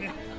minute.